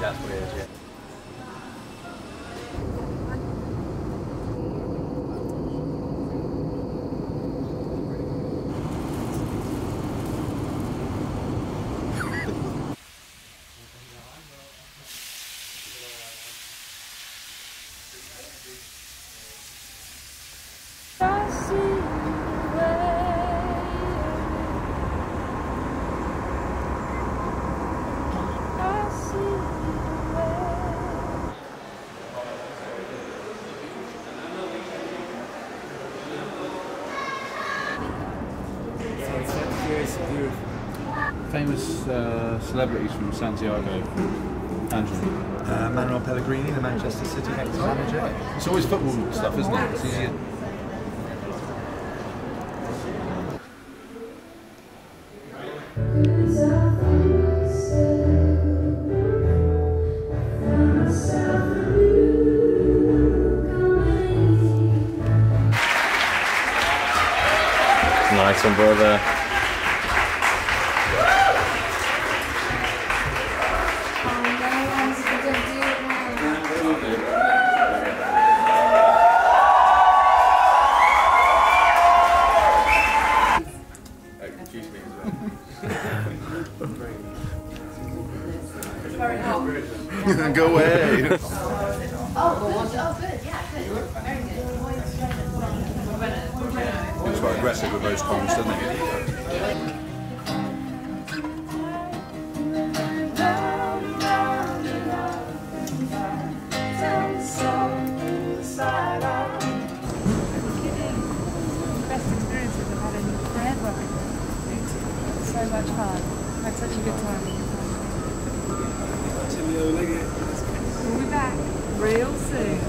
That's what it is, yeah. I see the way. I see the way. Famous uh, celebrities from Santiago, Angela. Uh, Manuel Pellegrini, the Manchester City ex-manager. It's always football stuff, isn't it? It's easier. Nice one, brother. Go away. Oh, good. Oh, good. Yeah, good. Very good. He's quite aggressive with those times, doesn't he? So much fun. Had such a good time. We'll be back real soon.